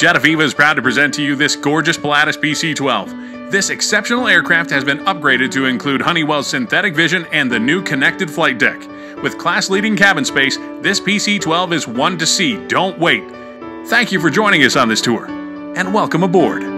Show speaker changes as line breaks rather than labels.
JetAviva is proud to present to you this gorgeous Pilatus PC 12. This exceptional aircraft has been upgraded to include Honeywell's synthetic vision and the new connected flight deck. With class leading cabin space, this PC 12 is one to see. Don't wait. Thank you for joining us on this tour, and welcome aboard.